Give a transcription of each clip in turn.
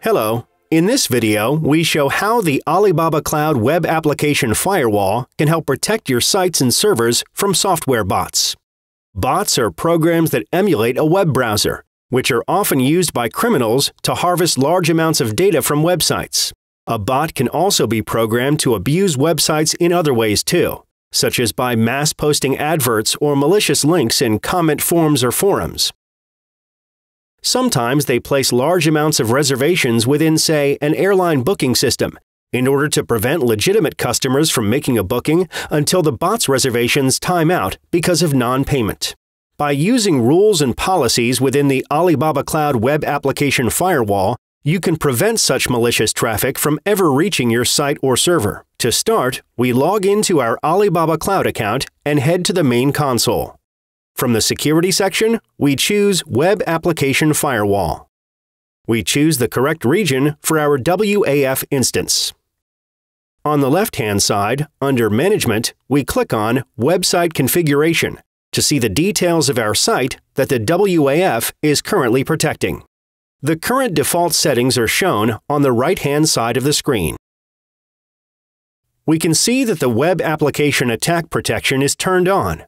Hello. In this video, we show how the Alibaba Cloud Web Application Firewall can help protect your sites and servers from software bots. Bots are programs that emulate a web browser, which are often used by criminals to harvest large amounts of data from websites. A bot can also be programmed to abuse websites in other ways too, such as by mass posting adverts or malicious links in comment forms or forums. Sometimes they place large amounts of reservations within, say, an airline booking system in order to prevent legitimate customers from making a booking until the bot's reservations time out because of non payment. By using rules and policies within the Alibaba Cloud Web Application Firewall, you can prevent such malicious traffic from ever reaching your site or server. To start, we log into our Alibaba Cloud account and head to the main console. From the Security section, we choose Web Application Firewall. We choose the correct region for our WAF instance. On the left-hand side, under Management, we click on Website Configuration to see the details of our site that the WAF is currently protecting. The current default settings are shown on the right-hand side of the screen. We can see that the Web Application Attack Protection is turned on.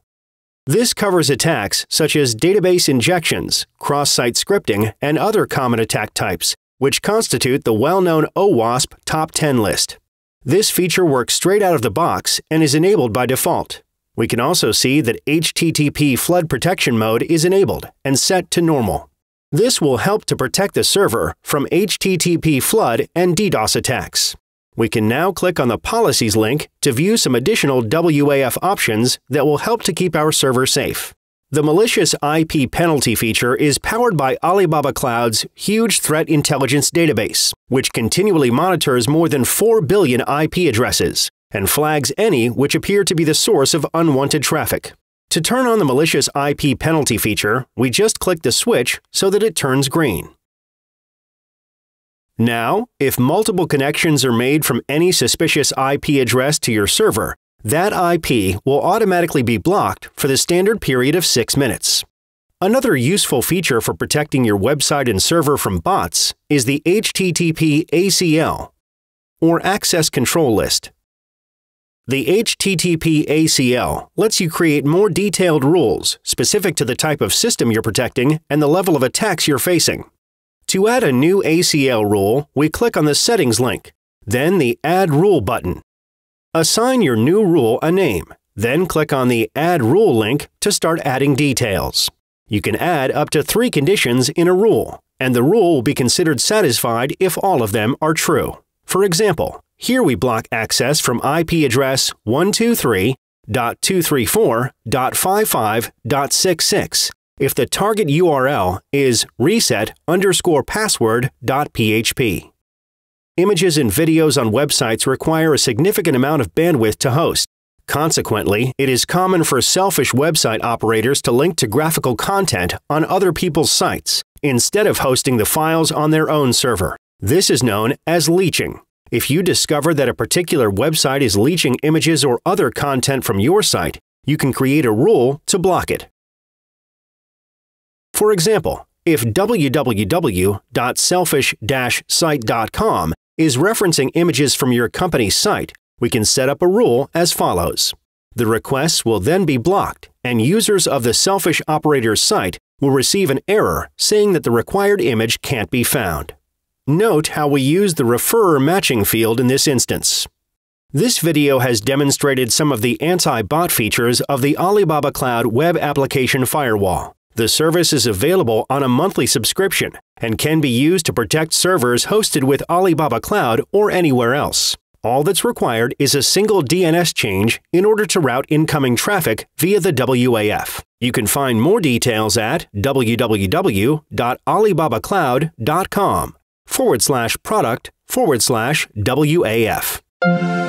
This covers attacks such as database injections, cross-site scripting, and other common attack types, which constitute the well-known OWASP Top 10 list. This feature works straight out of the box and is enabled by default. We can also see that HTTP flood protection mode is enabled and set to normal. This will help to protect the server from HTTP flood and DDoS attacks. We can now click on the Policies link to view some additional WAF options that will help to keep our server safe. The malicious IP penalty feature is powered by Alibaba Cloud's huge threat intelligence database, which continually monitors more than 4 billion IP addresses and flags any which appear to be the source of unwanted traffic. To turn on the malicious IP penalty feature, we just click the switch so that it turns green. Now, if multiple connections are made from any suspicious IP address to your server, that IP will automatically be blocked for the standard period of 6 minutes. Another useful feature for protecting your website and server from bots is the HTTP ACL, or Access Control List. The HTTP ACL lets you create more detailed rules specific to the type of system you're protecting and the level of attacks you're facing. To add a new ACL rule, we click on the Settings link, then the Add Rule button. Assign your new rule a name, then click on the Add Rule link to start adding details. You can add up to three conditions in a rule, and the rule will be considered satisfied if all of them are true. For example, here we block access from IP address 123.234.55.66 if the target URL is reset underscore password.php. Images and videos on websites require a significant amount of bandwidth to host. Consequently, it is common for selfish website operators to link to graphical content on other people's sites instead of hosting the files on their own server. This is known as leeching. If you discover that a particular website is leeching images or other content from your site, you can create a rule to block it. For example, if www.selfish-site.com is referencing images from your company's site, we can set up a rule as follows. The requests will then be blocked, and users of the selfish operator's site will receive an error saying that the required image can't be found. Note how we use the referrer matching field in this instance. This video has demonstrated some of the anti-bot features of the Alibaba Cloud Web Application Firewall. The service is available on a monthly subscription and can be used to protect servers hosted with Alibaba Cloud or anywhere else. All that's required is a single DNS change in order to route incoming traffic via the WAF. You can find more details at www.alibabacloud.com forward slash product forward slash WAF.